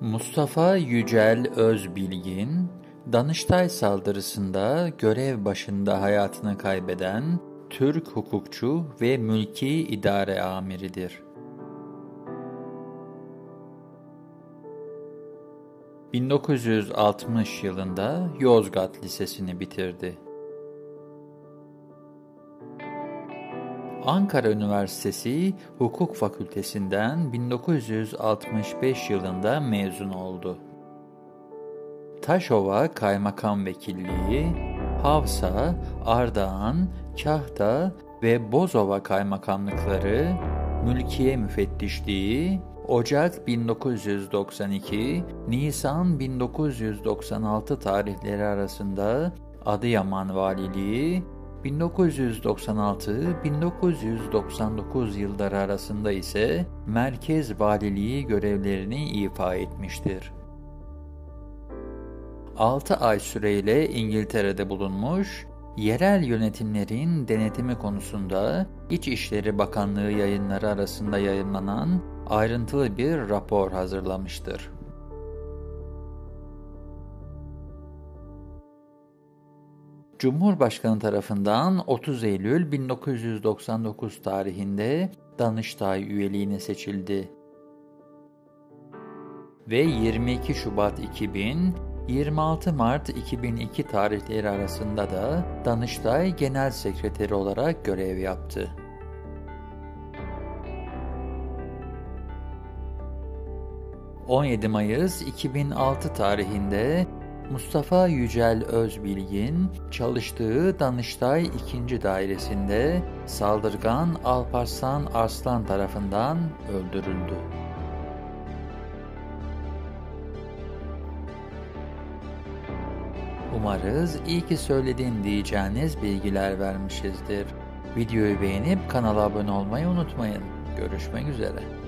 Mustafa Yücel Özbilgin, Danıştay saldırısında görev başında hayatını kaybeden Türk hukukçu ve mülki idare amiridir. 1960 yılında Yozgat Lisesi'ni bitirdi. Ankara Üniversitesi Hukuk Fakültesinden 1965 yılında mezun oldu. Taşova Kaymakam Vekilliği, Havsa, Ardahan, Kahta ve Bozova Kaymakamlıkları, Mülkiye Müfettişliği, Ocak 1992, Nisan 1996 tarihleri arasında Adıyaman Valiliği, 1996-1999 yılları arasında ise Merkez Valiliği görevlerini ifa etmiştir. 6 ay süreyle İngiltere'de bulunmuş, yerel yönetimlerin denetimi konusunda İçişleri Bakanlığı yayınları arasında yayınlanan ayrıntılı bir rapor hazırlamıştır. Cumhurbaşkanı tarafından 30 Eylül 1999 tarihinde Danıştay üyeliğine seçildi. Ve 22 Şubat 2000, 26 Mart 2002 tarihleri arasında da Danıştay Genel Sekreteri olarak görev yaptı. ...17 Mayıs 2006 tarihinde Mustafa Yücel Özbilgin çalıştığı Danıştay 2. Dairesi'nde saldırgan Alparslan Arslan tarafından öldürüldü. Umarız iyi ki söyledin diyeceğiniz bilgiler vermişizdir. Videoyu beğenip kanala abone olmayı unutmayın. Görüşmek üzere.